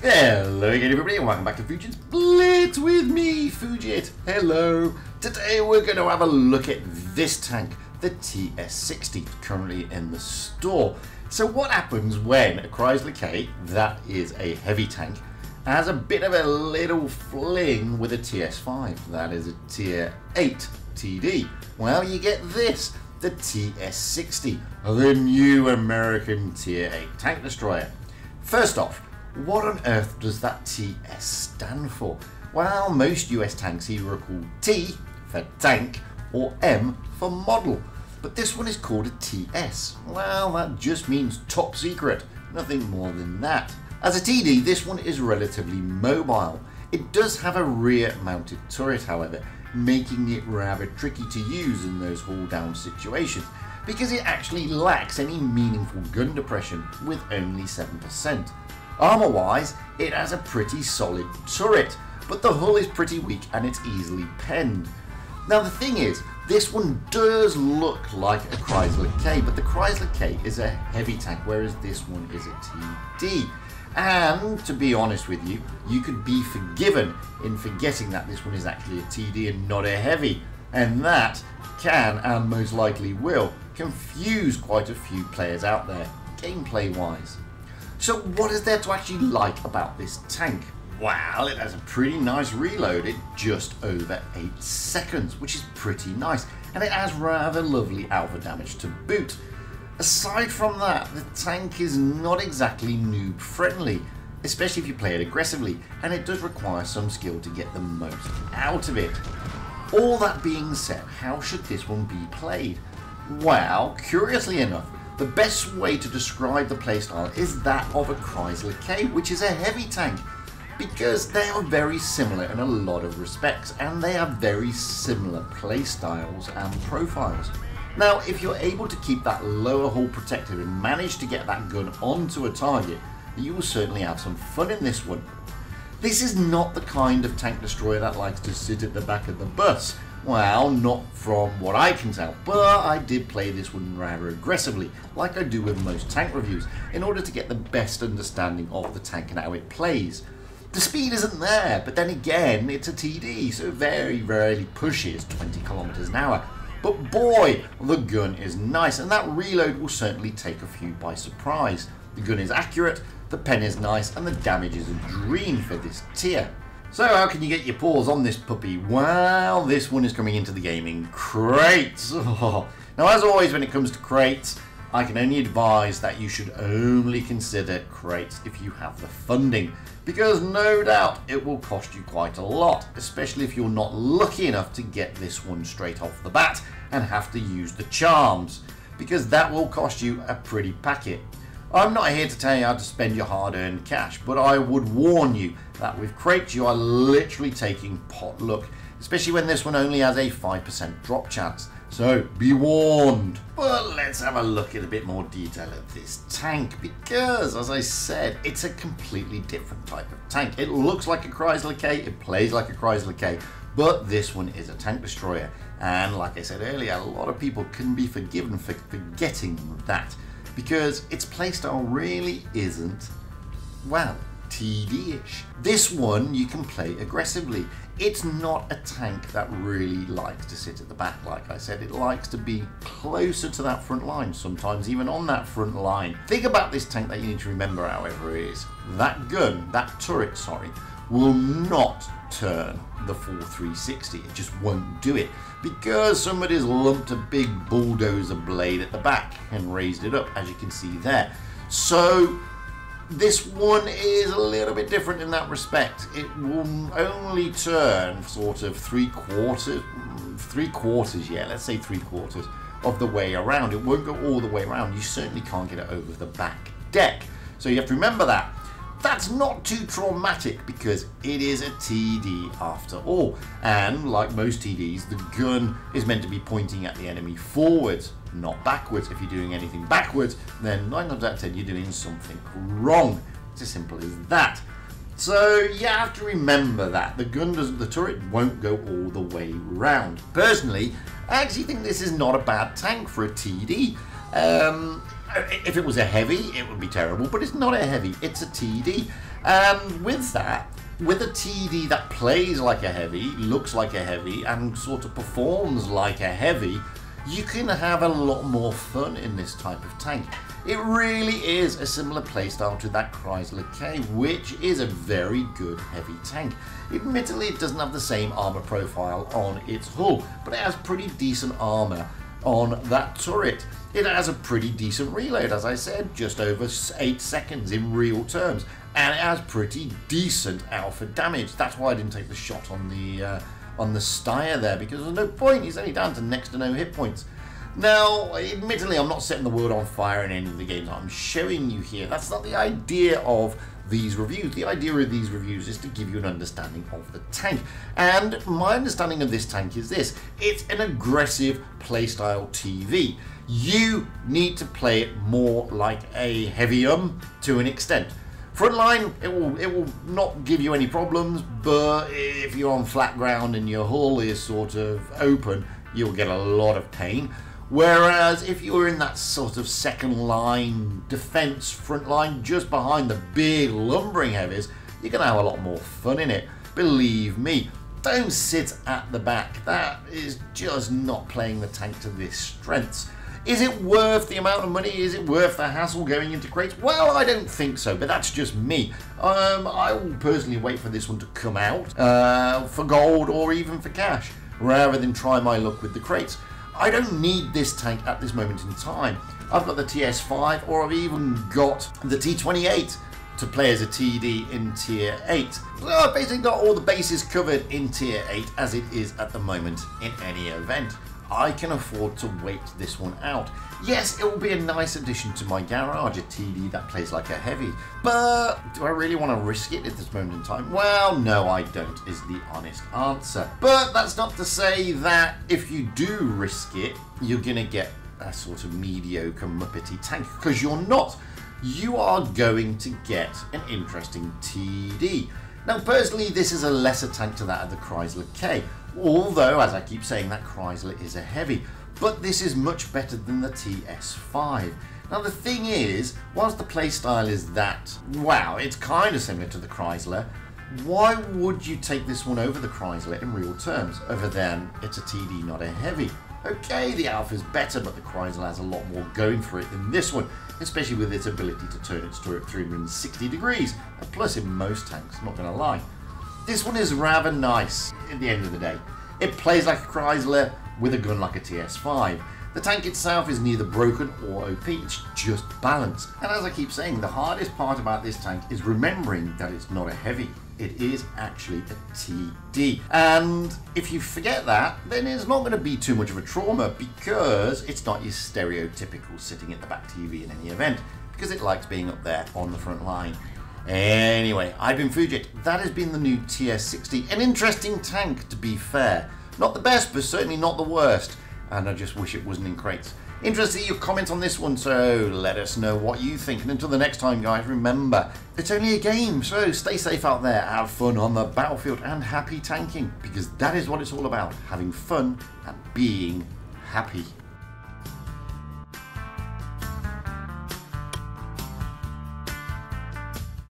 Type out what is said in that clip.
Hello again everybody and welcome back to Fugit's Blitz with me, Fugit. Hello. Today we're going to have a look at this tank, the TS60, currently in the store. So what happens when a Chrysler K, that is a heavy tank, has a bit of a little fling with a TS5, that is a tier 8 TD? Well, you get this, the TS60, the new American tier 8 tank destroyer. First off, what on earth does that TS stand for? Well, most US tanks either are called T for tank or M for model. But this one is called a TS. Well, that just means top secret, nothing more than that. As a TD, this one is relatively mobile. It does have a rear mounted turret, however, making it rather tricky to use in those hull down situations because it actually lacks any meaningful gun depression with only 7%. Armour wise, it has a pretty solid turret, but the hull is pretty weak and it's easily penned. Now the thing is, this one does look like a Chrysler K, but the Chrysler K is a heavy tank, whereas this one is a TD. And to be honest with you, you could be forgiven in forgetting that this one is actually a TD and not a heavy. And that can, and most likely will, confuse quite a few players out there, gameplay wise. So what is there to actually like about this tank? Well, it has a pretty nice reload at just over 8 seconds, which is pretty nice, and it has rather lovely alpha damage to boot. Aside from that, the tank is not exactly noob friendly, especially if you play it aggressively, and it does require some skill to get the most out of it. All that being said, how should this one be played? Well, curiously enough, the best way to describe the playstyle is that of a Chrysler K, which is a heavy tank, because they are very similar in a lot of respects, and they have very similar playstyles and profiles. Now, if you're able to keep that lower hull protected and manage to get that gun onto a target, you will certainly have some fun in this one. This is not the kind of tank destroyer that likes to sit at the back of the bus, well, not from what I can tell, but I did play this one rather aggressively, like I do with most tank reviews, in order to get the best understanding of the tank and how it plays. The speed isn't there, but then again, it's a TD, so very rarely pushes 20 kilometers an hour. But boy, the gun is nice, and that reload will certainly take a few by surprise. The gun is accurate, the pen is nice, and the damage is a dream for this tier. So how can you get your paws on this puppy? Well, this one is coming into the game in crates. Now, as always, when it comes to crates, I can only advise that you should only consider crates if you have the funding, because no doubt it will cost you quite a lot, especially if you're not lucky enough to get this one straight off the bat and have to use the charms, because that will cost you a pretty packet. I'm not here to tell you how to spend your hard-earned cash, but I would warn you that with crates you are literally taking pot luck, especially when this one only has a 5% drop chance. So be warned. But let's have a look at a bit more detail of this tank because, as I said, it's a completely different type of tank. It looks like a Chrysler K, it plays like a Chrysler K, but this one is a tank destroyer. And like I said earlier, a lot of people can be forgiven for forgetting that because its playstyle really isn't, well, TD-ish. This one you can play aggressively. It's not a tank that really likes to sit at the back, like I said. It likes to be closer to that front line, sometimes even on that front line. Thing about this tank that you need to remember, however, is that gun, that turret, sorry, will not turn the full 360. It just won't do it because somebody's lumped a big bulldozer blade at the back and raised it up, as you can see there. So this one is a little bit different in that respect. It will only turn sort of three quarters, three quarters, yeah, let's say three quarters of the way around. It won't go all the way around. You certainly can't get it over the back deck. So you have to remember that. That's not too traumatic because it is a TD after all. And like most TDs, the gun is meant to be pointing at the enemy forwards, not backwards. If you're doing anything backwards, then 9 times out of 10 you're doing something wrong. It's as simple as that. So you have to remember that the gun doesn't, the turret won't go all the way round. Personally, I actually think this is not a bad tank for a TD. Um, if it was a heavy, it would be terrible, but it's not a heavy, it's a TD. And um, with that, with a TD that plays like a heavy, looks like a heavy, and sort of performs like a heavy, you can have a lot more fun in this type of tank. It really is a similar playstyle to that Chrysler K, which is a very good heavy tank. Admittedly, it doesn't have the same armor profile on its hull, but it has pretty decent armor on that turret. It has a pretty decent reload, as I said, just over 8 seconds in real terms, and it has pretty decent alpha damage. That's why I didn't take the shot on the uh, on the Steyr there, because there's no point, he's only down to next to no hit points. Now, admittedly, I'm not setting the world on fire in any of the games I'm showing you here. That's not the idea of these reviews. The idea of these reviews is to give you an understanding of the tank. And my understanding of this tank is this. It's an aggressive playstyle TD. You need to play it more like a heavium to an extent. Frontline, it will it will not give you any problems, but if you're on flat ground and your hull is sort of open, you'll get a lot of pain. Whereas if you're in that sort of second line defense front line just behind the big lumbering heavies, you're going to have a lot more fun in it. Believe me, don't sit at the back. That is just not playing the tank to this strengths. Is it worth the amount of money? Is it worth the hassle going into crates? Well, I don't think so, but that's just me. Um, I will personally wait for this one to come out uh, for gold or even for cash, rather than try my luck with the crates. I don't need this tank at this moment in time. I've got the TS5 or I've even got the T28 to play as a TD in Tier 8. So I've basically got all the bases covered in Tier 8 as it is at the moment in any event. I can afford to wait this one out. Yes, it will be a nice addition to my garage, a TD that plays like a heavy, but do I really want to risk it at this moment in time? Well, no, I don't, is the honest answer. But that's not to say that if you do risk it, you're going to get a sort of mediocre Muppety tank, because you're not. You are going to get an interesting TD. Now, personally, this is a lesser tank to that of the Chrysler K, although, as I keep saying, that Chrysler is a heavy. But this is much better than the TS5. Now, the thing is, whilst the playstyle is that, wow, it's kind of similar to the Chrysler, why would you take this one over the Chrysler in real terms, other than it's a TD, not a heavy? Okay, the Alpha is better, but the Chrysler has a lot more going for it than this one, especially with its ability to turn its turret 360 degrees, a plus in most tanks, not gonna lie. This one is rather nice at the end of the day. It plays like a Chrysler with a gun like a TS5. The tank itself is neither broken or OP, it's just balanced. And as I keep saying, the hardest part about this tank is remembering that it's not a heavy it is actually a TD. And if you forget that, then it's not going to be too much of a trauma because it's not your stereotypical sitting at the back TD in any event because it likes being up there on the front line. Anyway, I've been Fugit. That has been the new TS60. An interesting tank, to be fair. Not the best, but certainly not the worst. And I just wish it wasn't in crates. Interested in your comments on this one, so let us know what you think. And until the next time, guys, remember, it's only a game, so stay safe out there, have fun on the battlefield, and happy tanking, because that is what it's all about, having fun and being happy.